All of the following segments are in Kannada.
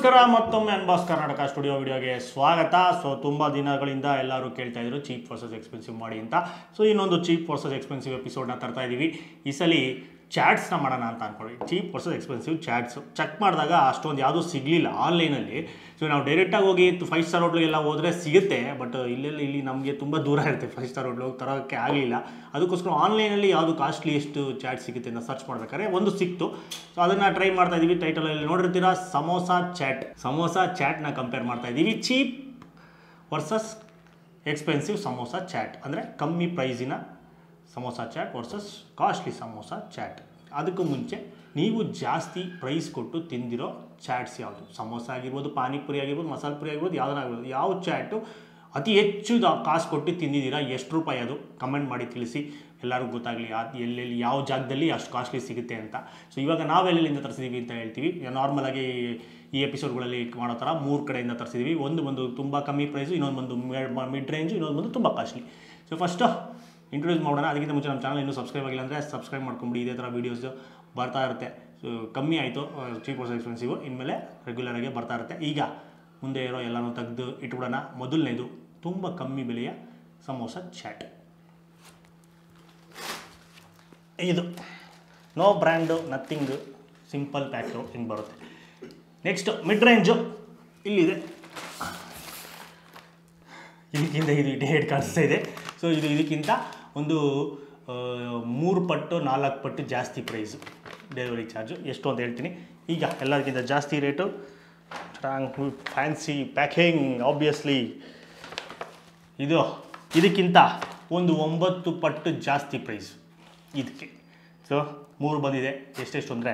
ನಮಸ್ಕಾರ, ಮತ್ತೊಮ್ಮೆ ಅನ್ಬಾಸ್ ಕರ್ನಾಟಕ ಸ್ಟುಡಿಯೋ ವಿಡಿಯೋಗೆ ಸ್ವಾಗತ. ಸೊ ತುಂಬ ದಿನಗಳಿಂದ ಎಲ್ಲರೂ ಕೇಳ್ತಾ ಇದ್ರು ಚೀಪ್ ವರ್ಸಸ್ ಎಕ್ಸ್ಪೆನ್ಸಿವ್ ಮಾಡಿ ಅಂತ. ಸೊ ಇನ್ನೊಂದು ಚೀಪ್ ವರ್ಸಸ್ ಎಕ್ಸ್ಪೆನ್ಸಿವ್ ಎಪಿಸೋಡ್ನ ತರ್ತಾ ಇದ್ದೀವಿ ಈ ಸಲ ಚಾಟ್ಸ್ನ ಮಾಡೋಣ ಅಂತ ಅನ್ಕೊಳ್ಳಿ cheap versus expensive chaats. Check ಮಾಡಿದಾಗ ಅಷ್ಟೊಂದು ಯಾವುದೂ ಸಿಗಲಿಲ್ಲ ಆನ್ಲೈನಲ್ಲಿ. ಸೊ ನಾವು ಡೈರೆಕ್ಟಾಗಿ ಹೋಗಿ ಫೈವ್ ಸ್ಟಾರ್ ಹೋಟ್ಲಿಗೆಲ್ಲ ಹೋದರೆ ಸಿಗುತ್ತೆ ಬಟ್ ಇಲ್ಲೆಲ್ಲ ಇಲ್ಲಿ ನಮಗೆ ತುಂಬ ದೂರ ಇರುತ್ತೆ ಫೈವ್ ಸ್ಟಾರ್ ಹೋಟ್ಲಿಗೆ ತರೋಕ್ಕೆ ಆಗಲಿಲ್ಲ. ಅದಕ್ಕೋಸ್ಕರ ಆನ್ಲೈನಲ್ಲಿ ಯಾವುದು ಕಾಸ್ಟ್ಲಿಯೆಸ್ಟ್ ಚಾಟ್ ಸಿಗುತ್ತೆ ಅಂತ ಸರ್ಚ್ ಮಾಡ್ಬೇಕಾದ್ರೆ ಒಂದು ಸಿಕ್ತು. ಸೊ ಅದನ್ನು ಟ್ರೈ ಮಾಡ್ತಾ ಇದ್ದೀವಿ ಟೈಟಲಲ್ಲಿ ನೋಡಿರ್ತೀರಾ? ಸಮೋಸಾ ಚಾಟ್. ಸಮೋಸಾ ಚಾಟ್ನ ಕಂಪೇರ್ ಮಾಡ್ತಾ ಇದ್ದೀವಿ cheap versus expensive samosa chaat. ಅಂದರೆ ಕಮ್ಮಿ ಪ್ರೈಸಿನ ಸಮೋಸಾ ಚಾಟ್ ವರ್ಸಸ್ ಕಾಸ್ಟ್ಲಿ ಸಮೋಸಾ ಚಾಟ್. ಅದಕ್ಕೂ ಮುಂಚೆ ನೀವು ಜಾಸ್ತಿ ಪ್ರೈಸ್ ಕೊಟ್ಟು ತಿಂದಿರೋ ಚಾಟ್ಸ್ ಯಾವುದು? ಸಮೋಸ ಆಗಿರ್ಬೋದು, ಪಾನಿಪುರಿ ಆಗಿರ್ಬೋದು, ಮಸಾಲೆ ಪುರಿ ಆಗಿರ್ಬೋದು ಯಾವ್ದಾಗಿರ್ಬೋದು ಯಾವ ಚಾಟು ಅತಿ ಹೆಚ್ಚು ಕಾಸು ಕೊಟ್ಟು ತಿಂದಿದ್ದೀರಾ? ಎಷ್ಟು ರೂಪಾಯಿ ಅದು? ಕಮೆಂಟ್ ಮಾಡಿ ತಿಳಿಸಿ. ಎಲ್ಲರಿಗೂ ಗೊತ್ತಾಗಲಿ ಎಲ್ಲೆಲ್ಲಿ, ಯಾವ ಜಾಗದಲ್ಲಿ ಅಷ್ಟು ಕಾಸ್ಟ್ಲಿ ಸಿಗುತ್ತೆ ಅಂತ. ಸೊ ಇವಾಗ ನಾವೆಲ್ಲಿಂದ ತರಿಸಿದ್ದೀವಿ ಅಂತ ಹೇಳ್ತೀವಿ. ನಾರ್ಮಲಾಗಿ ಈ ಎಪಿಸೋಡ್ಗಳಲ್ಲಿ ಮಾಡೋ ಥರ ಮೂರು ಕಡೆಯಿಂದ ತರಿಸಿದ್ದೀವಿ ಒಂದು ಬಂದು ತುಂಬ ಕಮ್ಮಿ ಪ್ರೈಸು ಇನ್ನೊಂದು ಬಂದು ಮಿಡ್ ರೇಂಜು ಇನ್ನೊಂದು ಬಂದು ತುಂಬ ಕಾಸ್ಟ್ಲಿ ಸೊ ಫಸ್ಟು ಇಂಟ್ರೊಡ್ಯೂಸ್ ಮಾಡೋಣ. ಅದಕ್ಕಿಂತ ಮುಂಚೆ ನಮ್ಮ ಚಾನಲ್ ಇನ್ನೂ ಸಬ್ಸ್ಕ್ರೈಬ್ ಆಗಿಲ್ಲ ಅಂದರೆ ಸಬ್ಸ್ಕ್ರೈಬ್ ಮಾಡ್ಕೊಂಬಿಡಿ. ಇದೇ ಥರ ವೀಡಿಯೋಸ್ ಬರ್ತಾ ಇರುತ್ತೆ. ಸೊ ಕಮ್ಮಿ ಆಯಿತು ಚೀಪ್ ವರ್ಸ್ ಎಕ್ಸ್ಪೆನ್ಸಿವ್ ಇನ್ಮೇಲೆ ರೆಗ್ಯುಲರಾಗಿ ಬರ್ತಾ ಇರುತ್ತೆ. ಈಗ ಮುಂದೆ ಇರೋ ಎಲ್ಲನೂ ತೆಗೆದು ಇಟ್ಬಿಡೋಣ. ಮೊದಲನೇದು, ತುಂಬ ಕಮ್ಮಿ ಬೆಲೆಯ ಸಮೋಸ ಚಾಟ್ ಇದು no brand nothing simple pack ಹಿಂಗೆ ಬರುತ್ತೆ. ನೆಕ್ಸ್ಟು ಮಿಡ್ ರೇಂಜು ಇಲ್ಲಿದೆ. ಇದಕ್ಕಿಂತ ಇದು ಡೇಟ್ ಕಾಣಿಸ್ತಾ ಇದೆ. ಸೊ ಇದು ಇದಕ್ಕಿಂತ ಒಂದು ಮೂರು ಪಟ್ಟು, ನಾಲ್ಕು ಪಟ್ಟು ಜಾಸ್ತಿ ಪ್ರೈಸು ಡೆಲಿವರಿ ಚಾರ್ಜು ಎಷ್ಟು ಅಂತ ಹೇಳ್ತೀನಿ. ಈಗ ಎಲ್ಲದಕ್ಕಿಂತ ಜಾಸ್ತಿ ರೇಟು ಫ್ಯಾನ್ಸಿ ಪ್ಯಾಕಿಂಗ್ ಆಬ್ವಿಯಸ್ಲಿ ಇದು, ಇದಕ್ಕಿಂತ ಒಂದು ಒಂಬತ್ತು ಪಟ್ಟು ಜಾಸ್ತಿ ಪ್ರೈಸ್ ಇದಕ್ಕೆ. ಸೊ ಮೂರು ಬಂದಿದೆ. ಎಷ್ಟೆಷ್ಟು ಅಂದರೆ,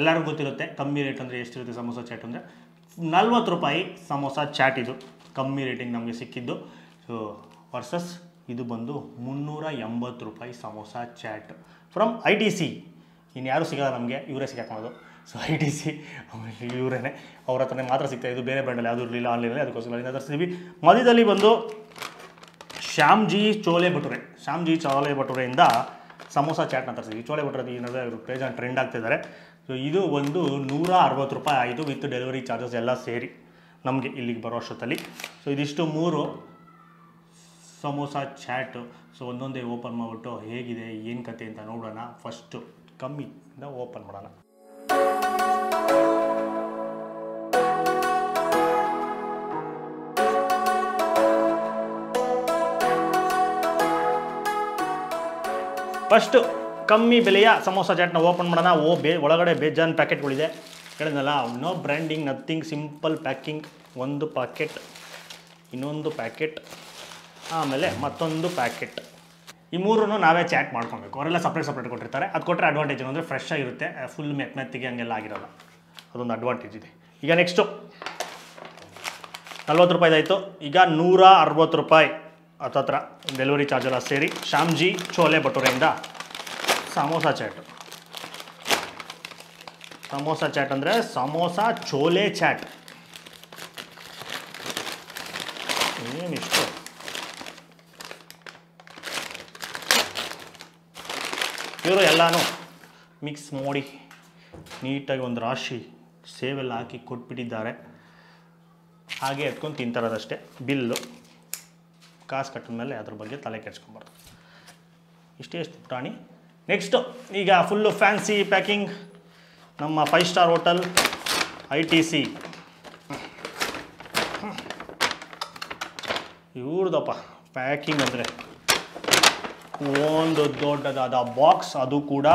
ಎಲ್ಲರಿಗೂ ಗೊತ್ತಿರುತ್ತೆ, ಕಮ್ಮಿ ರೇಟ್ ಅಂದರೆ ಎಷ್ಟಿರುತ್ತೆ ಸಮೋಸ ಚಾಟ್ ಅಂದರೆ. ನಲ್ವತ್ತು ರೂಪಾಯಿ ಸಮೋಸ ಚಾಟ್ ಇದು. ಕಮ್ಮಿ ರೇಟಿಂಗ್ ನಮಗೆ ಸಿಕ್ಕಿದ್ದು. ಸೊ ವರ್ಸಸ್ ಇದು ಬಂದು ಮುನ್ನೂರ ಎಂಬತ್ತು ರೂಪಾಯಿ samosa chaat from I T C ಇನ್ನು ಸಿಗೋಲ್ಲ ನಮಗೆ, ಇವರೇ ಸಿಗಾಕೋದು ಸೊ ಐ ಟಿ ಸಿ ಇವರೇ ಅವ್ರ ಹತ್ರನೇ ಮಾತ್ರ ಸಿಗ್ತಾ ಇದು ಬೇರೆ ಬ್ರ್ಯಾಂಡಲ್ಲಿ ಯಾವುದೂ ಇರಲಿಲ್ಲ ಆನ್ಲೈನಲ್ಲಿ ಅದಕ್ಕೋಸ್ಕರ ಸಿವಿ ತರಿಸಿದ್ವಿ ಮಧ್ಯದಲ್ಲಿ ಬಂದು ಶ್ಯಾಮ್ಜಿ ಚೋಲೆ ಭಟುರೆ. ಶ್ಯಾಮ್ಜಿ ಚೋಲೆ ಭಟುರೆಯಿಂದ ಸಮೋಸ ಚಾಟ್ನ ತರಿಸಿದ್ವಿ. ಚೋಲೆ ಭಟುರೆ ಈ ನಡುವೆ ಇವರು ಪೇಜ್ ಟ್ರೆಂಡ್ ಆಗ್ತಿದ್ದಾರೆ ಸೊ ಇದು ಒಂದು ನೂರ ಅರವತ್ತು ರೂಪಾಯಿ ಆಯಿತು ವಿತ್ ಡೆಲಿವರಿ ಚಾರ್ಜಸ್ ಎಲ್ಲ ಸೇರಿ ನಮಗೆ ಇಲ್ಲಿಗೆ ಬರೋ ಅಷ್ಟೊತ್ತಲ್ಲಿ. ಸೊ ಇದಿಷ್ಟು ಮೂರು ಸಮೋಸ, ಚಾಟ್, ಸೊ ಒಂದೊಂದೇ ಓಪನ್ ಮಾಡಿಬಿಟ್ಟು ಹೇಗಿದೆ, ಏನು ಕತೆ ಅಂತ ನೋಡೋಣ. ಫಸ್ಟು ಕಮ್ಮಿಯಿಂದ ಓಪನ್ ಮಾಡೋಣ. ಫಸ್ಟು ಕಮ್ಮಿ ಬೆಲೆಯ ಸಮೋಸ, ಚಾಟ್ನ ಓಪನ್ ಮಾಡೋಣ. ಓ, ಬೇ, ಒಳಗಡೆ ಬೇಜಾನ್ ಪ್ಯಾಕೆಟ್ಗಳಿದೆ. ಹೇಳಿದ್ನಲ್ಲ no branding nothing simple packing ಒಂದು ಪ್ಯಾಕೆಟ್ ಇನ್ನೊಂದು ಪ್ಯಾಕೆಟ್ ಆಮೇಲೆ ಮತ್ತೊಂದು ಪ್ಯಾಕೆಟ್ ಈ ಮೂರನ್ನು ನಾವೇ ಚಾಟ್ ಮಾಡ್ಕೊಬೇಕು. ಅವರೆಲ್ಲ ಸಪ್ರೇಟ್ ಸಪ್ರೇಟ್ ಕೊಟ್ಟಿರ್ತಾರೆ. ಅದು ಕೊಟ್ಟರೆ ಅಡ್ವಾಂಟೇಜ್ ಏನು ಅಂದರೆ ಫ್ರೆಶ್ ಆಗಿರುತ್ತೆ ಫುಲ್ ಮೆತ್ ಮೆತ್ತಿಗೆ ಹಂಗೆಲ್ಲ ಆಗಿರೋಲ್ಲ. ಅದೊಂದು ಅಡ್ವಾಂಟೇಜ್ ಇದೆ. ಈಗ ನೆಕ್ಸ್ಟು ನಲ್ವತ್ತು ರೂಪಾಯಿದಾಯಿತು ಈಗ ನೂರ ಅರವತ್ತು ರೂಪಾಯಿ ಹತ್ತತ್ರ ಡೆಲಿವರಿ ಚಾರ್ಜೆಲ್ಲ ಸೇರಿ ಶ್ಯಾಮ್ಜಿ ಚೋಲೆ ಭಟೂರೆಯಿಂದ ಸಮೋಸ ಚಾಟ್ ಸಮೋಸ ಚಾಟ್ ಅಂದರೆ ಸಮೋಸ ಚೋಲೆ ಚಾಟ್ ಏನಿಷ್ಟು? ಇವರು ಎಲ್ಲನೂ ಮಿಕ್ಸ್ ಮಾಡಿ ನೀಟಾಗಿ ಒಂದು ರಾಶಿ ಸೇವೆಲ್ಲ ಹಾಕಿ ಕೊಟ್ಬಿಟ್ಟಿದ್ದಾರೆ. ಹಾಗೆ ಎತ್ಕೊಂಡು ತಿಂತಾರದಷ್ಟೇ. ಬಿಲ್ಲು, ಕಾಸು ಕಟ್ಟಿದ ಮೇಲೆ ಅದ್ರ ಬಗ್ಗೆ ತಲೆ ಕೆಡ್ಸ್ಕೊಂಬಾರ್ದು. ಇಷ್ಟೇ ಎಷ್ಟು ಪುಟಾಣಿ ನೆಕ್ಸ್ಟು ಈಗ ಫುಲ್ಲು ಫ್ಯಾನ್ಸಿ ಪ್ಯಾಕಿಂಗ್ ನಮ್ಮ five star hotel I T C ಇವ್ರದಪ್ಪ packing ಅಂದರೆ ಒಂದು ದೊಡ್ಡದಾದ ಬಾಕ್ಸ್ ಅದು ಕೂಡ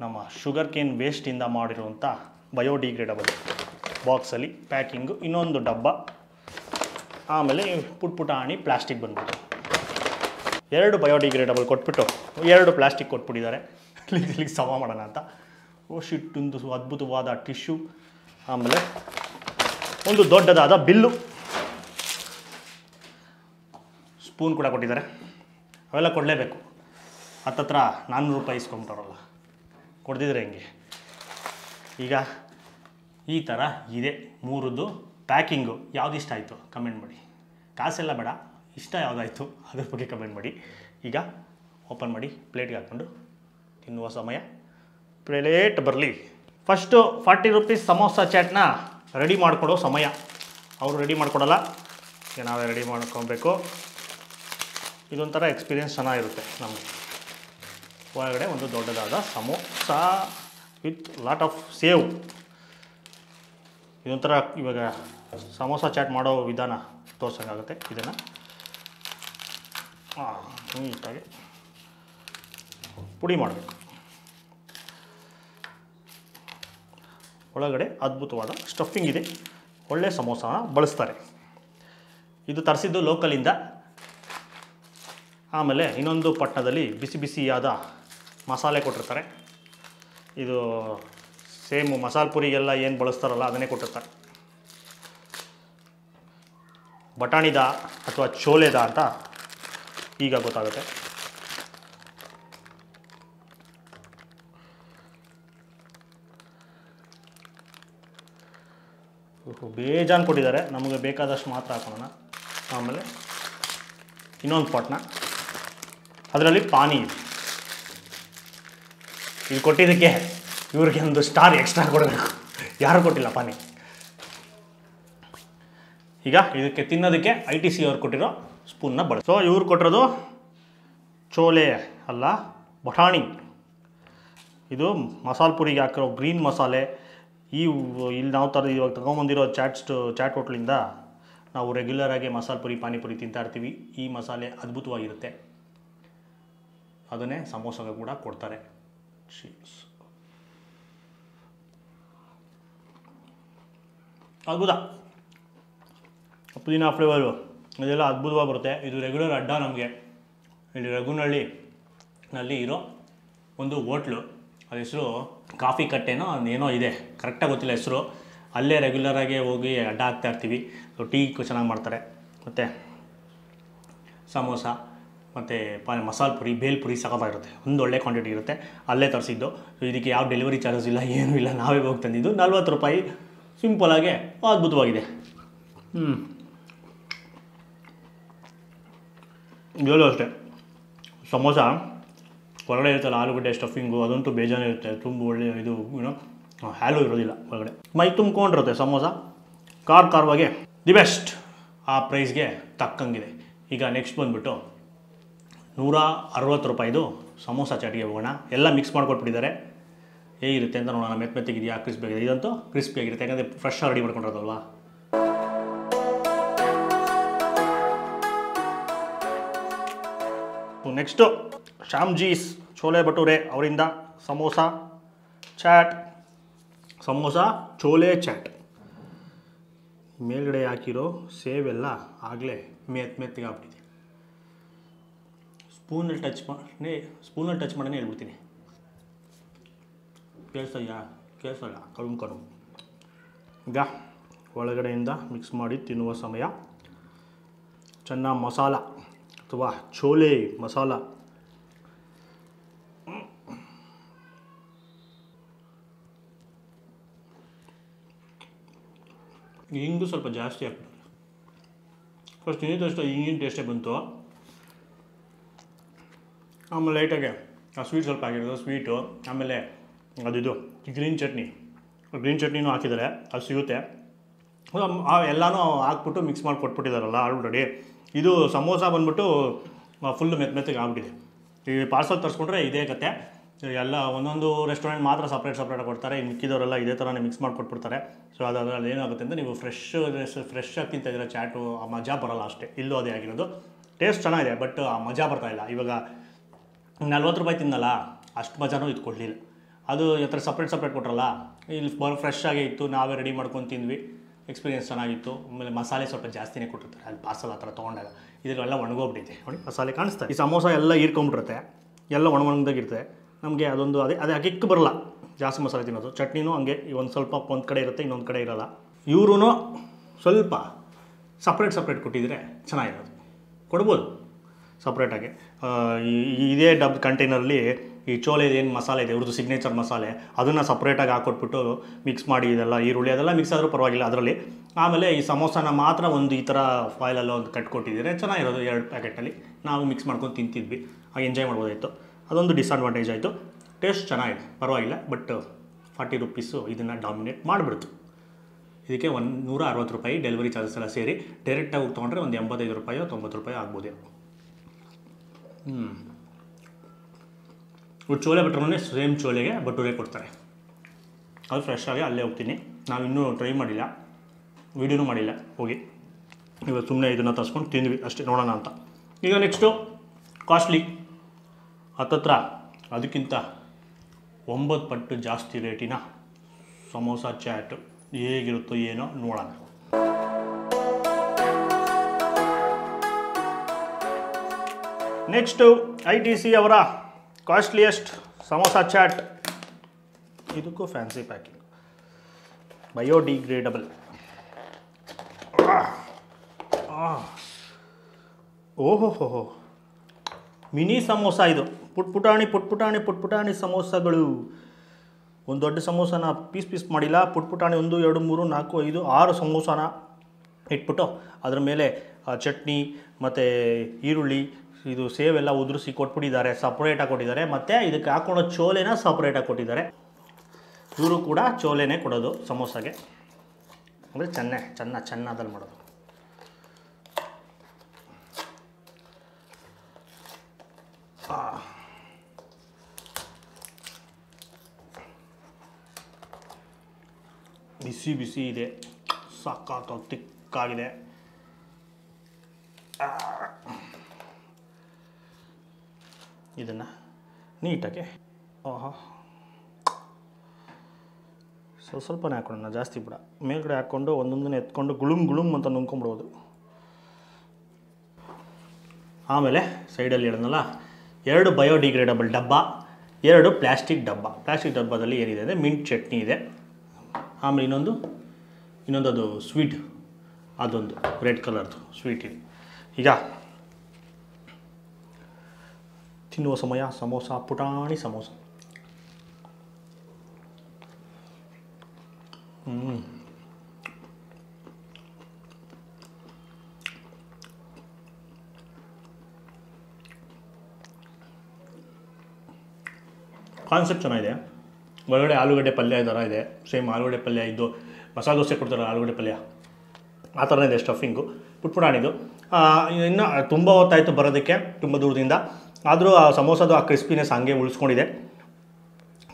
ನಮ್ಮ ಶುಗರ್ ಕೇನ್ ವೇಸ್ಟಿಂದ ಮಾಡಿರುವಂಥ ಬಯೋಡಿಗ್ರೇಡಬಲ್ ಬಾಕ್ಸಲ್ಲಿ ಪ್ಯಾಕಿಂಗು ಇನ್ನೊಂದು ಡಬ್ಬ. ಆಮೇಲೆ ಪುಟ್ ಪುಟಾಣಿ ಪ್ಲಾಸ್ಟಿಕ್ ಬಂದ್ಬಿಟ್ಟು. ಎರಡು ಬಯೋಡಿಗ್ರೇಡಬಲ್ ಕೊಟ್ಬಿಟ್ಟು, ಎರಡು ಪ್ಲಾಸ್ಟಿಕ್ ಕೊಟ್ಬಿಟ್ಟಿದ್ದಾರೆ. ಇಲ್ಲಿಗೆ ಸಮ ಮಾಡೋಣ ಅಂತ. ಓ ಶಿಟ್ಟೊಂದು ಅದ್ಭುತವಾದ ಟಿಶ್ಯೂ ಆಮೇಲೆ ಒಂದು ದೊಡ್ಡದಾದ ಬಿಲ್ಲು. ಸ್ಪೂನ್ ಕೂಡ ಕೊಟ್ಟಿದ್ದಾರೆ. ಅವೆಲ್ಲ ಕೊಡಲೇಬೇಕು. ಹತ್ತತ್ರ ನಾನ್ನೂರು ರೂಪಾಯಿ ಇಸ್ಕೊಂಬಿಟ್ಟವ್ರಲ್ಲ. ಕೊಡ್ದಿದ್ರೆ ಹೆಂಗೆ? ಈಗ ಈ ಥರ ಇದೆ ಮೂರದ್ದು ಪ್ಯಾಕಿಂಗು. ಯಾವ್ದು ಇಷ್ಟ ಆಯಿತು? ಕಮೆಂಟ್ ಮಾಡಿ. ಕಾಸೆಲ್ಲ ಬೇಡ. ಇಷ್ಟ ಯಾವುದಾಯಿತು? ಅದ್ರ ಬಗ್ಗೆ ಕಮೆಂಟ್ ಮಾಡಿ. ಈಗ ಓಪನ್ ಮಾಡಿ, ಪ್ಲೇಟ್ಗೆ ಹಾಕ್ಕೊಂಡು ತಿನ್ನುವ ಸಮಯ. ಪ್ಲೇಟ್ ಬರಲಿ. ಫಸ್ಟು ಫಾರ್ಟಿ ರುಪೀಸ್ ಸಮೋಸ ಚಾಟ್ನ ರೆಡಿ ಮಾಡಿಕೊಡೋ ಸಮಯ. ಅವರು ರೆಡಿ ಮಾಡಿಕೊಡಲ್ಲ. ಈಗ ನಾವೇ ರೆಡಿ ಮಾಡ್ಕೊಬೇಕು. ಇದೊಂಥರ ಎಕ್ಸ್ಪೀರಿಯೆನ್ಸ್ ಚೆನ್ನಾಗಿರುತ್ತೆ ನಮ್ಮ ಒಳಗಡೆ ಒಂದು ದೊಡ್ಡದಾದ samosa with lot of sev. ಇದೊಂಥರ ಇವಾಗ ಸಮೋಸ ಚಾಟ್ ಮಾಡೋ ವಿಧಾನ ತೋರ್ಸೋಕ್ಕಾಗುತ್ತೆ ಇದನ್ನು. ನೀಟಾಗಿ ಪುಡಿ ಮಾಡಬೇಕು. ಒಳಗಡೆ ಅದ್ಭುತವಾದ ಸ್ಟಫಿಂಗ್ ಇದೆ. ಒಳ್ಳೆ ಸಮೋಸನ ಬಳಸ್ತಾರೆ. ಇದು ತರಿಸಿದ್ದು ಲೋಕಲಿಂದ ಆಮೇಲೆ ಇನ್ನೊಂದು ಪಟ್ಟಣದಲ್ಲಿ ಬಿಸಿ ಬಿಸಿಯಾದ ಮಸಾಲೆ ಕೊಟ್ಟಿರ್ತಾರೆ. ಇದು ಸೇಮ್ ಮಸಾಲೆ ಪುರಿಗೆಲ್ಲ ಏನು ಬಳಸ್ತಾರಲ್ಲ ಅದನ್ನೇ ಕೊಟ್ಟಿರ್ತಾರೆ. ಬಟಾಣಿದ ಅಥವಾ ಚೋಲೆದ ಅಂತ ಈಗ ಗೊತ್ತಾಗುತ್ತೆ. ಬೇಜಾನ್ ಕೊಟ್ಟಿದ್ದಾರೆ. ನಮಗೆ ಬೇಕಾದಷ್ಟು ಮಾತ್ರ ಹಾಕೋಣ. ಆಮೇಲೆ ಇನ್ನೊಂದು ಪಟ್ನ ಅದರಲ್ಲಿ ಪಾನಿ. ಇದೆ ಇಲ್ಲಿ ಕೊಟ್ಟಿದ್ದಕ್ಕೆ ಇವ್ರಿಗೆ ಒಂದು ಸ್ಟಾರ್ ಎಕ್ಸ್ಟ್ರಾ ಕೊಡಬೇಕು. ಯಾರು ಕೊಟ್ಟಿಲ್ಲ ಪಾನಿ? ಈಗ ಇದಕ್ಕೆ ತಿನ್ನೋದಕ್ಕೆ ಐ ಟಿ ಸಿ ಅವ್ರು ಕೊಟ್ಟಿರೋ ಸ್ಪೂನ್ನ ಬಳಸಿ. ಸೊ ಇವ್ರು ಕೊಟ್ಟಿರೋದು ಚೋಲೆ ಅಲ್ಲ, ಬಟಾಣಿ. ಇದು ಮಸಾಲೆ ಪುರಿಗೆ ಹಾಕಿರೋ ಗ್ರೀನ್ ಮಸಾಲೆ. ಈ ಇಲ್ಲಿ ನಾವು ತರ ಇವಾಗ ತಗೊಂಬಂದಿರೋ ಚಾಟ್ಸ್ಟು ಚಾಟ್ ಹೋಟ್ಲಿಂದ ನಾವು ರೆಗ್ಯುಲರಾಗಿ ಮಸಾಲೆ ಪುರಿ ಪಾನಿಪುರಿ ತಿಂತಾ ಇರ್ತೀವಿ. ಈ ಮಸಾಲೆ ಅದ್ಭುತವಾಗಿರುತ್ತೆ. ಅದನ್ನೇ ಸಮೋಸಗೆ ಕೂಡ ಕೊಡ್ತಾರೆ. ಚೀಸ್ ಅದ್ಭುತ. ಪುದೀನ ಫ್ಲೇವರು ಇದೆಲ್ಲ ಅದ್ಭುತವಾಗಿ ಬರುತ್ತೆ. ಇದು ರೆಗ್ಯುಲರ್ ಅಡ್ಡ ನಮಗೆ. ಇಲ್ಲಿ ರಘುನಳ್ಳಿ ನಲ್ಲಿ ಇರೋ ಒಂದು ಹೋಟ್ಲು. ಅದರ ಹೆಸರು ಕಾಫಿ ಕಟ್ಟೆನೋ ಏನೋ ಇದೆ. ಕರೆಕ್ಟಾಗಿ ಗೊತ್ತಿಲ್ಲ ಹೆಸರು. ಅಲ್ಲೇ ರೆಗ್ಯುಲರಾಗಿ ಹೋಗಿ ಅಡ್ಡ ಹಾಕ್ತಾ ಇರ್ತೀವಿ. ಟೀ ಚೆನ್ನಾಗಿ ಮಾಡ್ತಾರೆ. ಮತ್ತು, ಸಮೋಸ. ಮತ್ತು ಪ, ಮಸಾಲೆ ಪುರಿ, ಬೇಲ್ ಪುರಿ ಸಖತ್ತಾಗಿರುತ್ತೆ. ಒಂದು ಒಳ್ಳೆ ಕ್ವಾಂಟಿಟಿ ಇರುತ್ತೆ. ಅಲ್ಲೇ ತರಿಸಿದ್ದು. ಇದಕ್ಕೆ ಯಾವ ಡೆಲಿವರಿ ಚಾರ್ಜಸ್ ಇಲ್ಲ, ಏನೂ ಇಲ್ಲ. ನಾವೇ ಹೋಗಿ ತಂದಿದ್ದು. ನಲ್ವತ್ತು ರೂಪಾಯಿ ಸಿಂಪಲಾಗೆ ಅದ್ಭುತವಾಗಿದೆ. ಹ್ಞೂ ಇದರಲ್ಲೂ ಅಷ್ಟೇ. ಸಮೋಸ, ಹೊರಗಡೆ ಇರುತ್ತಲ್ಲ, ಆಲೂಗಡ್ಡೆ ಸ್ಟಫಿಂಗು ಅದಂತೂ ಬೇಜಾನೇ ಇರುತ್ತೆ. ತುಂಬ ಒಳ್ಳೆ ಇದು ಏನೋ ಹ್ಯಾಲು ಇರೋದಿಲ್ಲ ಹೊರಗಡೆ ಮೈ ತುಂಬ್ಕೊಂಡಿರುತ್ತೆ ಸಮೋಸ. ಕಾರ್ ಕಾರ್ವಾಗೆ ದಿ ಬೆಸ್ಟ್ ಆ ಪ್ರೈಸ್ಗೆ ತಕ್ಕಂಗಿದೆ. ಈಗ ನೆಕ್ಸ್ಟ್ ಬಂದುಬಿಟ್ಟು ನೂರ ಅರವತ್ತು ರೂಪಾಯಿದು ಸಮೋಸ ಚಾಟಿಗೆ ಹೋಗೋಣ. ಎಲ್ಲ ಮಿಕ್ಸ್ ಮಾಡಿಕೊಟ್ಬಿಟ್ಟಿದ್ದಾರೆ. ಹೇಗಿರುತ್ತೆ ಅಂತ ನೋಡೋಣ. ಮೆತ್ ಮೆತ್ತಿಗಿದೆಯಾ? ಕ್ರಿಸ್ಪಿ ಆಗಿದೆ ಇದಂತೂ ಕ್ರಿಸ್ಪಿ ಆಗಿರುತ್ತೆ. ಯಾಕಂದರೆ ಫ್ರೆಶ್ ರೆಡಿ ಮಾಡ್ಕೊಂಡಿರೋದಲ್ವಾ? ನೆಕ್ಸ್ಟು ಶ್ಯಾಮ್ಜೀಸ್ ಚೋಲೆ ಭಟೂರೆ ಅವರಿಂದ ಸಮೋಸ ಚಾಟ್. ಸಮೋಸ ಚೋಲೆ ಚಾಟ್. ಮೇಲ್ಗಡೆ ಹಾಕಿರೋ ಸೇವೆಲ್ಲ ಆಗಲೇ ಮೆತ್ ಮೆತ್ತಿಗೆ ಆಗ್ಬಿಟ್ಟಿದೆ ಸ್ಪೂನಲ್ಲಿ ಟಚ್ ಮಾಡಿ ಸ್ಪೂನಲ್ಲಿ ಟಚ್ ಮಾಡೇ ಹೇಳ್ಬಿಡ್ತೀನಿ. ಕೇಳಿಸಯ್ಯ? ಕೇಳಿಸಲ್ಲ? ಕಡುಮ್ ಕಡುಮ್ ಈಗ ಒಳಗಡೆಯಿಂದ ಮಿಕ್ಸ್ ಮಾಡಿ ತಿನ್ನುವ ಸಮಯ. ಚೆನ್ನಾಗಿ ಮಸಾಲ ಅಥವಾ ಚೋಲೆ ಮಸಾಲ. ಹಿಂಗೂ ಸ್ವಲ್ಪ ಜಾಸ್ತಿ ಹಾಕ್ಬಿಟ್ಟು ಫಸ್ಟ್ ತಿಂದಿದ್ದಷ್ಟು ಹಿಂಗಿನ ಟೇಸ್ಟೇ ಬಂತು. ಆಮೇಲೆ ಲೈಟಾಗೆ ಆ ಸ್ವೀಟ್ ಸ್ವಲ್ಪ ಆಗಿರೋದು ಸ್ವೀಟು ಆಮೇಲೆ ಅದಿದು ಗ್ರೀನ್ ಚಟ್ನಿ. ಗ್ರೀನ್ ಚಟ್ನಿನೂ ಹಾಕಿದ್ದಾರೆ, ಅದು ಸಿಗುತ್ತೆ. ಎಲ್ಲನೂ ಹಾಕ್ಬಿಟ್ಟು ಮಿಕ್ಸ್ ಮಾಡಿ ಕೊಟ್ಬಿಟ್ಟಿದ್ದಾರಲ್ಲ ಆಲ್ರೆಡಿ. ಇದು ಸಮೋಸ ಬಂದ್ಬಿಟ್ಟು ಫುಲ್ಲು ಮೆತ್ತ ಮೆತ್ತಗೆ ಆಗ್ಬಿಟ್ಟಿದೆ. ಈ ಪಾರ್ಸಲ್ ತರಿಸ್ಕೊಂಡ್ರೆ ಇದೇ ಕತೆ. ಎಲ್ಲ ಒಂದೊಂದು ರೆಸ್ಟೋರೆಂಟ್ ಮಾತ್ರ ಸಪ್ರೇಟ್ ಸಪ್ರೇಟಾಗಿ ಕೊಡ್ತಾರೆ. ಇನ್ನು ಮಿಕ್ಕಿದವರೆಲ್ಲ ಇದೇ ಥರನೇ ಮಿಕ್ಸ್ ಮಾಡಿ ಕೊಟ್ಬಿಡ್ತಾರೆ. ಸೊ ಅದು ಅದರಲ್ಲಿ ಏನಾಗುತ್ತೆ ಅಂದರೆ ನೀವು ಫ್ರೆಶ್ ಫ್ರೆಶ್ ಆಗಿ ತಿಂತಾ ಇದ್ದೀರ ಚಾಟು ಆ ಮಜಾ ಬರೋಲ್ಲ ಅಷ್ಟೇ. ಇಲ್ಲೂ ಅದೇ ಆಗಿರೋದು. ಟೇಸ್ಟ್ ಚೆನ್ನಾಗಿದೆ ಬಟ್ ಆ, ಮಜಾ ಬರ್ತಾ ಇಲ್ಲ. ಇವಾಗ ನಲ್ವತ್ತು ರೂಪಾಯಿ ತಿನ್ನಲ್ಲ ಅಷ್ಟು ಮಜಾನೂ ಇದು ಕೊಡಲಿಲ್ಲ ಅದು ಥರ ಸಪ್ರೇಟ್ ಸಪ್ರೇಟ್ ಕೊಟ್ರಲ್ಲ, ಇಲ್ಲಿ ಬರೋ ಫ್ರೆಶ್ ಆಗೇ ಇತ್ತು, ನಾವೇ ರೆಡಿ ಮಾಡ್ಕೊಂಡು ತಿಂದ್ವಿ ಎಕ್ಸ್ಪೀರಿಯೆನ್ಸ್ ಚೆನ್ನಾಗಿತ್ತು, ಆಮೇಲೆ ಮಸಾಲೆ ಸ್ವಲ್ಪ ಜಾಸ್ತಿನೇ ಕೊಟ್ಟಿರ್ತಾರೆ, ಅಲ್ಲಿ ಪಾರ್ಸಲ್ ಆ ಥರ ತೊಗೊಂಡಾಗ. ಇದರಲ್ಲೆಲ್ಲ ಒಣಗೋಗ್ಬಿಟ್ಟಿದೆ. ನೋಡಿ, ಮಸಾಲೆ ಕಾಣಿಸ್ತಾ ಈ ಸಮೋಸ ಎಲ್ಲ ಹೀರ್ಕೊಂಬಿಟ್ಟಿರುತ್ತೆ ಎಲ್ಲ ಒಣ ಒಣಗಿರ್ತದೆ ನಮಗೆ ಅದೊಂದು, ಅದೇ ಅದೇ ಅಕ್ಕಿಕ್ಕೆ ಬರಲ್ಲ. ಜಾಸ್ತಿ ಮಸಾಲೆ ತಿನ್ನೋದು. ಚಟ್ನಿನೂ ಹಂಗೆ ಒಂದು ಸ್ವಲ್ಪ ಒಂದು ಕಡೆ ಇರುತ್ತೆ, ಇನ್ನೊಂದು ಕಡೆ ಇರೋಲ್ಲ. ಇವ್ರೂ ಸ್ವಲ್ಪ ಸಪ್ರೇಟ್ ಸಪ್ರೇಟ್ ಕೊಟ್ಟಿದ್ರೆ ಚೆನ್ನಾಗಿರೋದು. ಕೊಡ್ಬೋದು. ಸಪ್ರೇಟಾಗಿ ಇದೇ ಡಬ್ ಕಂಟೈನರಲ್ಲಿ ಈ ಚೋಲೆ ಏನು ಮಸಾಲೆ ಇದೆ ಇವ್ರದ್ದು ಸಿಗ್ನೇಚರ್ ಮಸಾಲೆ, ಅದನ್ನು ಸಪ್ರೇಟಾಗಿ ಹಾಕ್ಕೊಟ್ಬಿಟ್ಟು ಮಿಕ್ಸ್ ಮಾಡಿ ಇದೆಲ್ಲ, ಈರುಳ್ಳಿ ಅದೆಲ್ಲ ಮಿಕ್ಸ್ ಆದರೂ ಪರವಾಗಿಲ್ಲ ಅದರಲ್ಲಿ. ಆಮೇಲೆ ಈ ಸಮೋಸನ ಮಾತ್ರ ಒಂದು ಈ ಥರ ಫಾಯ್ಲಲ್ಲಿ ಒಂದು ಕಟ್ಕೊಟ್ಟಿದ್ದೀರಿ ಚೆನ್ನಾಗಿರೋದು ಎರಡು ಪ್ಯಾಕೆಟಲ್ಲಿ ನಾವು ಮಿಕ್ಸ್ ಮಾಡ್ಕೊಂಡು ತಿಂತಿದ್ವಿ. ಆಗ ಎಂಜಾಯ್ ಮಾಡ್ಬೋದಾಯಿತು. ಅದೊಂದು ಡಿಸ್ಅಡ್ವಾಂಟೇಜ್ ಆಯಿತು. ಟೇಸ್ಟ್ ಚೆನ್ನಾಗಿದೆ, ಪರವಾಗಿಲ್ಲ ಬಟ್ ಫಾರ್ಟಿ ರುಪೀಸು ಇದನ್ನು ಡಾಮಿನೇಟ್ ಮಾಡಿಬಿಡ್ತು. ಇದಕ್ಕೆ ಒಂದು ನೂರ ಅರವತ್ತು ರೂಪಾಯಿ ಡೆಲಿವರಿ ಚಾರ್ಜಸ್ ಎಲ್ಲ ಸೇರಿ ಡೈರೆಕ್ಟಾಗಿ ಹೋಗಿ ತೊಗೊಂಡ್ರೆ ಒಂದು ಎಂಬತ್ತೈದು ರೂಪಾಯೋ ತೊಂಬತ್ತು ರೂಪಾಯಿ ಆಗ್ಬೋದು ಹ್ಞೂ ಇವು ಚೋಲೆ ಭಟ್ರನ್ನೇ ಸೇಮ್ ಚೋಲೆಗೆ ಭಟೂರೆ ಕೊಡ್ತಾರೆ. ಅದು ಫ್ರೆಶ್ ಆಗಿ ಅಲ್ಲೇ ಹೋಗ್ತೀನಿ. ನಾವು ಇನ್ನೂ ಟ್ರೈ ಮಾಡಿಲ್ಲ. ವೀಡಿಯೋನೂ ಮಾಡಿಲ್ಲ. ಹೋಗಿ. ಇವತ್ತು ಸುಮ್ಮನೆ ಇದನ್ನು ತರಿಸ್ಕೊಂಡು ತಿಂದ್ವಿ. ಅಷ್ಟೇ ನೋಡೋಣ ಅಂತ. ಈಗ ನೆಕ್ಸ್ಟು ಕಾಸ್ಟ್ಲಿ ಹತ್ತತ್ರ. ಅದಕ್ಕಿಂತ ಒಂಬತ್ತು ಪಟ್ಟು ಜಾಸ್ತಿ ರೇಟಿನ ಸಮೋಸ, ಚಾಟ್ ಹೇಗಿರುತ್ತೋ ಏನೋ ನೋಡೋಣ. ನೆಕ್ಸ್ಟು ಐ ಟಿ ಸಿ ಅವರ ಕಾಸ್ಟ್ಲಿಯೆಸ್ಟ್ ಸಮೋಸ ಚಾಟ್ ಇದಕ್ಕೂ ಫ್ಯಾನ್ಸಿ ಪ್ಯಾಕಿಂಗ್ ಬಯೋಡಿಗ್ರೇಡಬಲ್ ಓಹೋ ಹೋ ಹೋ ಮಿನಿ ಸಮೋಸ ಇದು. ಪುಟ್ ಪುಟಾಣಿ ಪುಟ್ ಪುಟಾಣಿ ಪುಟ್ ಪುಟಾಣಿ ಸಮೋಸಗಳು ಒಂದು ದೊಡ್ಡ ಸಮೋಸನ ಪೀಸ್ ಪೀಸ್ ಮಾಡಿಲ್ಲ. ಪುಟ್ ಪುಟಾಣಿ ಒಂದು, ಎರಡು, ಮೂರು, ನಾಲ್ಕು, ಐದು, ಆರು ಸಮೋಸನ ಇಟ್ಬಿಟ್ಟು ಅದರ ಮೇಲೆ ಚಟ್ನಿ, ಮತ್ತು ಈರುಳ್ಳಿ ಇದು ಸೇವ್ ಎಲ್ಲ ಉದುರಿಸಿ ಕೊಟ್ಬಿಟ್ಟಿದ್ದಾರೆ ಸಪ್ರೇಟಾಗಿ ಕೊಟ್ಟಿದ್ದಾರೆ. ಮತ್ತು ಇದಕ್ಕೆ ಹಾಕೊಳ್ಳೋ ಚೋಲೆನ ಸಪ್ರೇಟಾಗಿ ಕೊಟ್ಟಿದ್ದಾರೆ. ಇವರು ಕೂಡ ಚೋಲೆನೇ ಕೊಡೋದು ಸಮೋಸಾಗೆ. ಅಂದರೆ ಚೆನ್ನೆ, ಚೆನ್ನ ಚೆನ್ನಾದಲ್ಲಿ ಮಾಡೋದು. ಬಿಸಿ ಬಿಸಿ ಇದೆ. ಸಖತ್ ತಿಕ್ಕಾಗಿದೆ. ಇದನ್ನು ನೀಟಾಗಿ. ಆಹಾ. ಸ್ವಲ್ಪ ಸ್ವಲ್ಪನೇ ಹಾಕೊಳ್ಳೋಣ ಜಾಸ್ತಿ ಬಿಡ. ಮೇಲ್ಗಡೆ ಹಾಕ್ಕೊಂಡು, ಒಂದೊಂದನ್ನೇ ಎತ್ಕೊಂಡು ಗುಳುಮ್ ಗುಳುಮ್ ಅಂತ ನುಂಕೊಂಬಿಡೋದು ಆಮೇಲೆ ಸೈಡಲ್ಲಿ ಹೇಳಿದ್ನಲ್ಲ, ಎರಡು ಬಯೋಡಿಗ್ರೇಡಬಲ್ ಡಬ್ಬ, ಎರಡು ಪ್ಲ್ಯಾಸ್ಟಿಕ್ ಡಬ್ಬ. ಪ್ಲಾಸ್ಟಿಕ್ ಡಬ್ಬದಲ್ಲಿ ಏನಿದೆ ಅಂದರೆ, ಮಿಂಟ್ ಚಟ್ನಿ ಇದೆ. ಆಮೇಲೆ ಇನ್ನೊಂದು ಇನ್ನೊಂದು ಅದು ಸ್ವೀಟ್, ಅದೊಂದು, ರೆಡ್ ಕಲರ್ದು ಸ್ವೀಟ್ ಇದೆ. ಈಗ ತಿನ್ನುವ ಸಮಯ, ಸಮೋಸ, ಪುಟಾಣಿ ಸಮೋಸ. ಕಾನ್ಸೆಪ್ಟ್ ಚೆನ್ನಾಗಿದೆ. ಒಳಗಡೆ ಆಲೂಗಡ್ಡೆ ಪಲ್ಯ ಥರ ಇದೆ. ಸೇಮ್ ಆಲೂಗಡ್ಡೆ ಪಲ್ಯ ಇದ್ದು ಮಸಾಲೆ ದೋಸೆ ಕೊಡ್ತಾರೆ ಆಲೂಗಡ್ಡೆ ಪಲ್ಯ. ಆ ಥರನೇ ಇದೆ ಸ್ಟಫಿಂಗು ಪುಟ್ಪುಟಾಣಿದು ಇನ್ನು ತುಂಬ ಹೊತ್ತಾಯಿತು ಬರೋದಕ್ಕೆ, ತುಂಬ ದೂರದಿಂದ. ಆದರೂ ಆ ಸಮೋಸದು ಆ ಕ್ರಿಸ್ಪಿನೆಸ್ ಹಂಗೆ ಉಳಿಸ್ಕೊಂಡಿದೆ.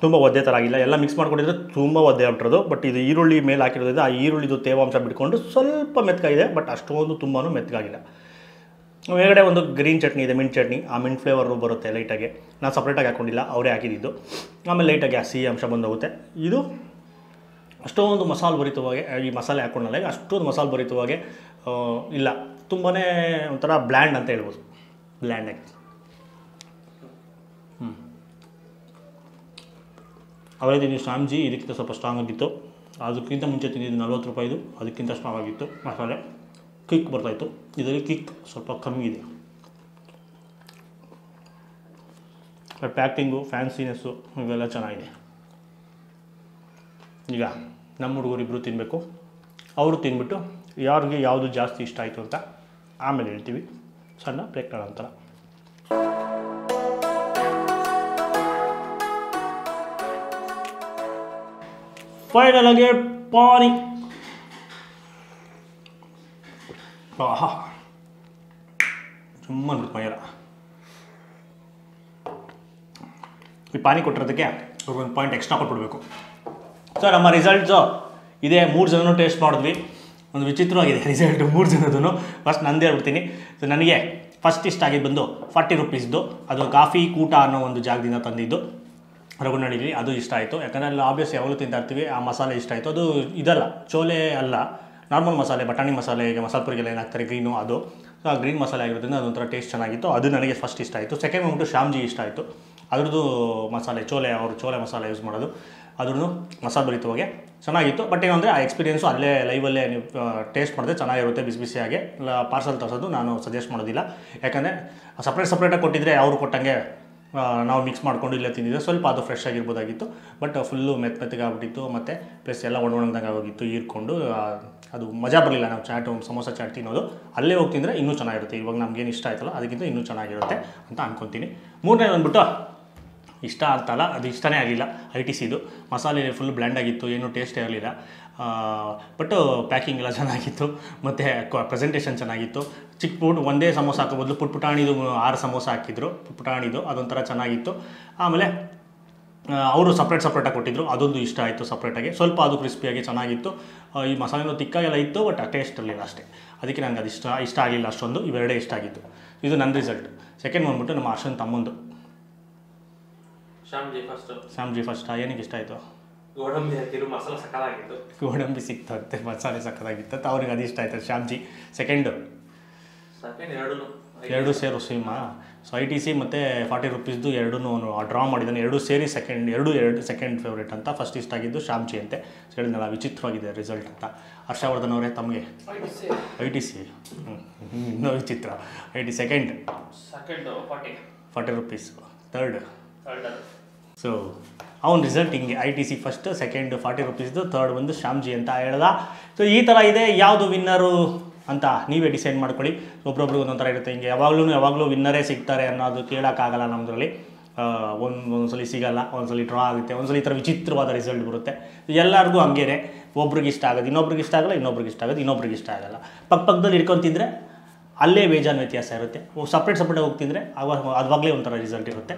ತುಂಬ ಒದ್ದೆ ಥರ ಆಗಿಲ್ಲ. ಎಲ್ಲ ಮಿಕ್ಸ್ ಮಾಡ್ಕೊಂಡಿದ್ರೆ ತುಂಬ ಒದ್ದೆ ಆಗ್ಬಿಟ್ಟಿರೋದು ಬಟ್ ಇದು ಈರುಳ್ಳಿ ಮೇಲೆ ಹಾಕಿರೋದ್ರಿಂದ ಆ ಈರುಳ್ಳಿದು ತೇವಾಂಶ ಬಿಟ್ಕೊಂಡು ಸ್ವಲ್ಪ ಮೆತ್ತಗಾಗಿದೆ ಬಟ್ ಅಷ್ಟೊಂದು ತುಂಬಾ ಮೆತ್ತಗಾಗಿಲ್ಲ ಮೇಲ್ಗಡೆ ಒಂದು ಗ್ರೀನ್ ಚಟ್ನಿ ಇದೆ ಮಿಂಟ್ ಚಟ್ನಿ. ಆ ಮಿಂಟ್ ಫ್ಲೇವರು ಬರುತ್ತೆ ಲೈಟಾಗಿ ನಾನು ಸಪ್ರೇಟಾಗಿ ಹಾಕ್ಕೊಂಡಿಲ್ಲ ಅವರೇ ಹಾಕಿದ್ದು. ಆಮೇಲೆ ಲೈಟಾಗಿ ಆ ಸಿಹಿ ಅಂಶ ಬಂದೋಗುತ್ತೆ. ಇದು ಅಷ್ಟೊಂದು ಮಸಾಲೆ ಭರಿತವಾಗಿ, ಈ ಮಸಾಲೆ ಹಾಕ್ಕೊಂಡಲ್ಲ ಅಷ್ಟೊಂದು ಮಸಾಲೆ ಭರಿತವಾಗಿ ಇಲ್ಲ. ತುಂಬಾ ಒಂಥರ ಬ್ಲ್ಯಾಂಡ್ ಅಂತ ಹೇಳ್ಬೋದು. ಬ್ಲ್ಯಾಂಡಾಗಿ ಅವರೇ ತಿಂದಿದ್ದು ಸ್ವಾಮೀಜಿ ಇದಕ್ಕಿಂತ ಸ್ವಲ್ಪ ಸ್ಟ್ರಾಂಗ್ ಆಗಿತ್ತು. ಅದಕ್ಕಿಂತ ಮುಂಚೆ ತಿಂದಿದ್ದು ನಲ್ವತ್ತು ರೂಪಾಯಿದು ಅದಕ್ಕಿಂತ ಸ್ಟ್ರಾಂಗ್ ಆಗಿತ್ತು, ಮಸಾಲೆ. ಕಿಕ್ ಬರ್ತಾಯಿತ್ತು ಇದರಲ್ಲಿ ಕಿಕ್ ಸ್ವಲ್ಪ ಕಮ್ಮಿ ಇದೆ. ಪ್ಯಾಕಿಂಗು ಫ್ಯಾನ್ಸಿನೆಸ್ಸು ಇವೆಲ್ಲ ಚೆನ್ನಾಗಿದೆ. ಈಗ ನಮ್ಮ ಹುಡುಗರಿಬ್ಬರು ತಿನ್ನಬೇಕು ಅವರು ತಿನ್ಬಿಟ್ಟು ಯಾರಿಗೆ ಯಾವುದು ಜಾಸ್ತಿ ಇಷ್ಟ ಆಯಿತು ಅಂತ ಆಮೇಲೆ ಹೇಳ್ತೀವಿ. ಸಣ್ಣ ಬ್ರೇಕ್ಗಳ ನಂತರ ಫೈನಲ್ ಆಗಿ ಪಾನಿ. ಆಹಾ. ಸುಮ್ಮನೆ ಪಯರ. ಈ ಪಾನಿ ಕೊಟ್ಟಿರೋದಕ್ಕೆ ಅವ್ರಿಗೊಂದು ಪಾಯಿಂಟ್ ಎಕ್ಸ್ಟ್ರಾ ಕೊಟ್ಬಿಡ್ಬೇಕು. ಸರ್ ನಮ್ಮ ರಿಸಲ್ಟ್ಸು ಇದೇ ಮೂರು ಜನನು ಟೇಸ್ಟ್ ಮಾಡಿದ್ವಿ. ಒಂದು ವಿಚಿತ್ರವಾಗಿದೆ ರಿಸಲ್ಟ್ ಮೂರು ಜನದೂ ಫಸ್ಟ್ ನಂದೇ ಹೇಳ್ಬಿಡ್ತೀನಿ. ಸೊ ನನಗೆ ಫಸ್ಟ್ ಇಷ್ಟ ಆಗಿದ್ದು ಬಂದು ಫಾರ್ಟಿ ರುಪೀಸ್ದು ಅದು ಕಾಫಿ, ಕೂಟ ಅನ್ನೋ ಒಂದು ಜಾಗದಿಂದ ತಂದಿದ್ದು. ರಘುನಳ್ಳಿಲಿ ಅದು ಇಷ್ಟ ಆಯಿತು. ಯಾಕಂದರೆ ಅಲ್ಲಿ ಆಬ್ವಿಯಸ್ ಯಾವಾಗಲೂ ತಿಂತಾ ಇರ್ತೀವಿ ಆ ಮಸಾಲೆ ಇಷ್ಟ ಆಯಿತು. ಅದು ಇದಲ್ಲ, ಚೋಲೆ ಅಲ್ಲ. ನಾರ್ಮಲ್ ಮಸಾಲೆ, ಬಟಾಣಿ ಮಸಾಲೆ, ಈಗ ಮಸಾಲೆ ಪುರಿಗೆಲ್ಲ ಏನಾಗ್ತಾರೆ ಗ್ರೀನು ಅದು. ಸೊ ಆ ಗ್ರೀನ್ ಮಸಾಲೆ ಆಗಿರೋದ್ರಿಂದ ಅದೊಂಥರ ಟೇಸ್ಟ್ ಚೆನ್ನಾಗಿತ್ತು. ಅದು ನನಗೆ ಫಸ್ಟ್ ಇಷ್ಟ ಆಯಿತು. ಸೆಕೆಂಡ್ ಬಂದ್ಬಿಟ್ಟು ಶ್ಯಾಮ್ಜಿ ಇಷ್ಟ ಆಯಿತು. ಅದ್ರದ್ದು ಮಸಾಲೆ, ಚೋಲೆ, ಅವರು ಚೋಲೆ ಮಸಾಲೆ ಯೂಸ್ ಮಾಡೋದು. ಅದ್ರೂ ಮಸಾಲೆ ಭರಿತವಾಗಿ ಚೆನ್ನಾಗಿತ್ತು. ಬಟ್ ಏನಂದರೆ, ಆ ಎಕ್ಸ್ಪೀರಿಯೆನ್ಸು ಅಲ್ಲೇ ಲೈವಲ್ಲೇ ನೀವು ಟೇಸ್ಟ್ ಮಾಡಿದ್ರೆ ಚೆನ್ನಾಗಿರುತ್ತೆ, ಬಿಸಿ ಬಿಸಿಯಾಗಿ ಪಾರ್ಸಲ್ ತರಿಸೋದು ನಾನು ಸಜೆಸ್ಟ್ ಮಾಡೋದಿಲ್ಲ. ಯಾಕಂದರೆ ಸಪ್ರೇಟ್ ಸಪ್ರೇಟಾಗಿ ಕೊಟ್ಟಿದ್ರೆ ಅವರು ಕೊಟ್ಟಂಗೆ ನಾವು ಮಿಕ್ಸ್ ಮಾಡಿಕೊಂಡು ಇಲ್ಲೇ ತಿಂದಿದ್ದೆ. ಸ್ವಲ್ಪ ಅದು ಫ್ರೆಶ್ ಆಗಿರ್ಬೋದಾಗಿತ್ತು. ಬಟ್ ಫುಲ್ಲು ಮೆತ್ತ ಮೆತ್ತಗೆ ಆಗ್ಬಿಟ್ಟಿತ್ತು. ಮತ್ತು ಪ್ಲಸ್ ಎಲ್ಲ ಒಣೊಣದಂಗೆ ಆಗೋಗಿತ್ತು, ಹೀರ್ಕೊಂಡು ಅದು ಮಜಾ ಬರಲಿಲ್ಲ. ನಾವು ಚಾಟ್, ಸಮೋಸ ಚಾಟ್ ತಿನ್ನೋದು. ಅಲ್ಲೇ ಹೋಗಿ ತಿಂದರೆ ಇನ್ನೂ ಚೆನ್ನಾಗಿರುತ್ತೆ. ಇವಾಗ ನಮಗೇನು ಇಷ್ಟ ಆಯ್ತಲ್ಲ, ಅದಕ್ಕಿಂತ ಇನ್ನೂ ಚೆನ್ನಾಗಿರುತ್ತೆ ಅಂತ ಅಂದ್ಕೊತೀನಿ ಮೂರನೇ ಬಂದ್ಬಿಟ್ಟು, ಇಷ್ಟ ಆಗ್ತಲ್ಲ ಅದು ಇಷ್ಟನೇ ಆಗಿಲ್ಲ. ಐ ಟಿ ಸಿದು ಮಸಾಲೆ ಫುಲ್ ಬ್ಲ್ಯಾಂಡ್ ಆಗಿತ್ತು. ಏನೂ ಟೇಸ್ಟೇ ಇರಲಿಲ್ಲ. ಬಟ್ ಪ್ಯಾಕಿಂಗ್ ಎಲ್ಲ ಚೆನ್ನಾಗಿತ್ತು. ಮತ್ತು ಪ್ರೆಸೆಂಟೇಷನ್ ಚೆನ್ನಾಗಿತ್ತು. ಚಿಕ್ಕ ಪುಟ್ ಒಂದೇ ಸಮೋಸ ಹಾಕೋ ಬದಲು ಪುಟ್ ಪುಟಾಣಿದು ಆರು ಸಮೋಸ ಹಾಕಿದ್ರು. ಪುಟ್ ಪುಟಾಣಿದು ಅದೊಂಥರ ಚೆನ್ನಾಗಿತ್ತು. ಆಮೇಲೆ ಅವರು ಸಪ್ರೇಟ್ ಸಪ್ರೇಟಾಗಿ ಕೊಟ್ಟಿದ್ರು. ಅದೊಂದು ಇಷ್ಟ ಆಯಿತು ಸಪ್ರೇಟಾಗಿ ಸ್ವಲ್ಪ ಅದು ಕ್ರಿಸ್ಪಿಯಾಗಿ ಚೆನ್ನಾಗಿತ್ತು. ಈ ಮಸಾಲೆನೂ ತಿಕ್ಕಾಗೆಲ್ಲ ಇತ್ತು ಬಟ್ ಟೇಸ್ಟ್ ಇರಲಿಲ್ಲ ಅಷ್ಟೇ. ಅದಕ್ಕೆ ನನಗೆ ಅದು ಇಷ್ಟ ಇಷ್ಟ ಆಗಲಿಲ್ಲ ಅಷ್ಟೊಂದು. ಇವೆರಡೇ ಇಷ್ಟ ಆಗಿತ್ತು ಇದು ನನ್ನ ರಿಸಲ್ಟ್ ಸೆಕೆಂಡ್ ಬಂದ್ಬಿಟ್ಟು ನಮ್ಮ ಅರ್ಶನ್ ತಮ್ಮಂದು. ಶ್ಯಾಮ್ಜಿ ಫಸ್ಟ್ ಸ್ಯಾಮ್ಜಿ ಫಸ್ಟ್ ಏನಕ್ಕೆ ಇಷ್ಟ ಆಯಿತು? ಗೋಡಂಬಿ ಹಾಕಿದ್ರು ಮಸಾಲೆ ಸಕ್ಕದಾಗಿತ್ತು ಗೋಡಂಬಿ ಸಿಕ್ತಂತೆ ಮಸಾಲೆ ಸಕ್ಕತ್ತಾಗಿತ್ತು. ಅವ್ರಿಗೆ ಅದು ಇಷ್ಟ ಆಯ್ತು ಶ್ಯಾಮ್ಜಿ. ಸೆಕೆಂಡು ಸೆಕೆಂಡ್ ಎರಡು ಎರಡು ಸೇರು ಸಿಮ್ಮ ಸೊ ಐ ಟಿ ಸಿ ಮತ್ತು ಫಾರ್ಟಿ ರುಪೀಸ್ದು ಎರಡೂ ಅವನು ಡ್ರಾ ಮಾಡಿದ್ದಾನೆ. ಎರಡು ಸೇರಿ ಸೆಕೆಂಡ್ ಎರಡು ಎರಡು ಸೆಕೆಂಡ್ ಫೇವ್ರೇಟ್ ಅಂತ ಫಸ್ಟ್ ಇಷ್ಟ ಆಗಿದ್ದು ಶ್ಯಾಮ್ಜಿ ಅಂತೆ. ಹೇಳಿದ್ನಲ್ಲ ವಿಚಿತ್ರವಾಗಿದೆ ರಿಸಲ್ಟ್ ಅಂತ. ಹರ್ಷವರ್ಧನ್ ಅವರೇ ತಮಗೆ? ಐ ಟಿ ಸಿ ಇನ್ನೂ ವಿಚಿತ್ರ. I T second second forty forty rupees third so ಅವ್ನ ರಿಸಲ್ಟ್ ಹಿಂಗೆ I T C first second forty ರುಪೀಸ್ದು third ಒಂದು ಶ್ಯಾಮ್ಜಿ ಅಂತ ಹೇಳ್ದ. ಸೊ ಈ ಥರ ಇದೆ, ಯಾವುದು ವಿನ್ನರು ಅಂತ ನೀವೇ ಡಿಸೈಡ್ ಮಾಡ್ಕೊಳ್ಳಿ. ಒಬ್ರೊಬ್ರಿಗೆ ಒಂದೊಂಥರ ಇರುತ್ತೆ. ಹಿಂಗೆ ಯಾವಾಗಲೂ ಯಾವಾಗಲೂ ವಿನ್ನರೇ ಸಿಗ್ತಾರೆ ಅನ್ನೋದು ಕೇಳೋಕ್ಕಾಗಲ್ಲ ನಮ್ಮದ್ರಲ್ಲಿ ಒಂದು, ಒಂದ್ಸಲಿ ಸಿಗಲ್ಲ, ಒಂದ್ಸಲಿ ಡ್ರಾ ಆಗುತ್ತೆ, ಒಂದ್ಸಲಿ ಈ ಥರ ವಿಚಿತ್ರವಾದ ರಿಸಲ್ಟ್ ಬರುತ್ತೆ. ಎಲ್ಲರಿಗೂ ಹಂಗೇನೆ. ಒಬ್ರಿಗೆ ಇಷ್ಟ ಆಗೋದು, ಇನ್ನೊಬ್ರಿಗೆ ಇಷ್ಟ ಆಗಲ್ಲ, ಇನ್ನೊಬ್ರಿಗೆ ಇಷ್ಟ ಆಗೋದು, ಇನ್ನೊಬ್ರಿಗೆ ಇಷ್ಟ ಆಗಲ್ಲ. ಪಕ್ಕ ಪಕ್ಕದಲ್ಲಿ ಇಟ್ಕೊತಿದ್ರೆ ತಿಂದರೆ ಅಲ್ಲೇ ಬೇಜಾನ್ ವ್ಯತ್ಯಾಸ ಇರುತ್ತೆ. ಸಪ್ರೇಟ್ ಸಪ್ರೇಟ್ ಹೋಗ್ತಿದ್ರೆ ಆವಾಗ ಅವಾಗಲೇ ಒಂಥರ ರಿಸಲ್ಟ್ ಇರುತ್ತೆ.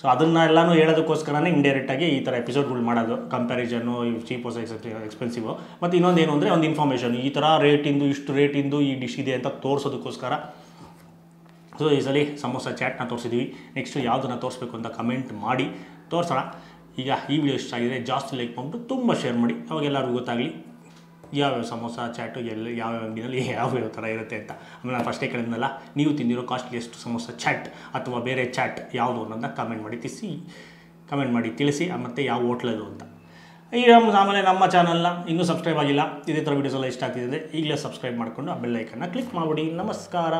ಸೊ ಅದನ್ನೆಲ್ಲನೂ ಹೇಳೋದಕ್ಕೋಸ್ಕರನೇ ಇಂಡೈರೆಕ್ಟಾಗಿ ಈ ಥರ ಎಪಿಸೋಡ್ಗಳು ಮಾಡೋದು. ಕಂಪ್ಯಾರಿಸನ್ನು ಚೀಪ್ ಹೊಸ ಎಕ್ಸ್ಪೆನ್ಸಿವ್ ಮತ್ತು ಇನ್ನೊಂದು ಏನು ಅಂದರೆ ಒಂದು ಇನ್ಫಾರ್ಮೇಷನ್ ಈ ಥರ ರೇಟಿಂದು ಇಷ್ಟು ರೇಟಿಂದು ಈ ಡಿಶ್ ಇದೆ ಅಂತ ತೋರಿಸೋದಕ್ಕೋಸ್ಕರ. ಸೊ ಈ ಸಲ ಸಮೋಸ ಚಾಟ್ನ ತೋರಿಸಿದ್ವಿ. ನೆಕ್ಸ್ಟ್ ಯಾವುದನ್ನು ತೋರಿಸ್ಬೇಕು ಅಂತ ಕಮೆಂಟ್ ಮಾಡಿ. ತೋರಿಸೋಣ. ಈಗ ಈ ವಿಡಿಯೋ ಇಷ್ಟ ಆಗಿದೆ, ಜಾಸ್ತಿ ಲೈಕ್ ಮಾಡಿಬಿಟ್ಟು ತುಂಬ ಶೇರ್ ಮಾಡಿ. ಅವಾಗೆಲ್ಲರಿಗೂ ಗೊತ್ತಾಗಲಿ. ಯಾವ್ಯಾವ ಸಮೋಸ, ಚಾಟು, ಎಲ್ಲ ಯಾವ್ಯಾವ ಅಂಗಡಿನಲ್ಲಿ ಯಾವ್ಯಾವ ಥರ ಇರುತ್ತೆ ಅಂತ. ಆಮೇಲೆ ನಾನು ಫಸ್ಟೇ ಕೇಳಿದ್ನಲ್ಲ, ನೀವು ತಿಂದಿರೋ ಕಾಸ್ಟ್ಲಿಯೆಸ್ಟ್ ಸಮೋಸ, ಚಾಟ್ ಅಥವಾ ಬೇರೆ ಚಾಟ್ ಯಾವುದು ಅನ್ನೋದನ್ನ ಕಮೆಂಟ್ ಮಾಡಿ ತಿಳಿಸಿ ಕಮೆಂಟ್ ಮಾಡಿ ತಿಳಿಸಿ ಮತ್ತು ಯಾವ ಹೋಟ್ಲದು ಅಂತ. ಈಗ ನಮ್ಮ ಆಮೇಲೆ ನಮ್ಮ ಚಾನಲ್ನ ಇನ್ನೂ ಸಬ್ಸ್ಕ್ರೈಬ್ ಆಗಿಲ್ಲ, ಇದೇ ಥರ ವೀಡಿಯೋಸ್ ಎಲ್ಲ ಇಷ್ಟ ಆಗ್ತಿದೆ ಈಗಲೇ ಸಬ್ಸ್ಕ್ರೈಬ್ ಮಾಡಿಕೊಂಡು ಆ ಬೆಲ್ ಐಕನ್ನ ಕ್ಲಿಕ್ ಮಾಡಿಬಿಡಿ. ನಮಸ್ಕಾರ.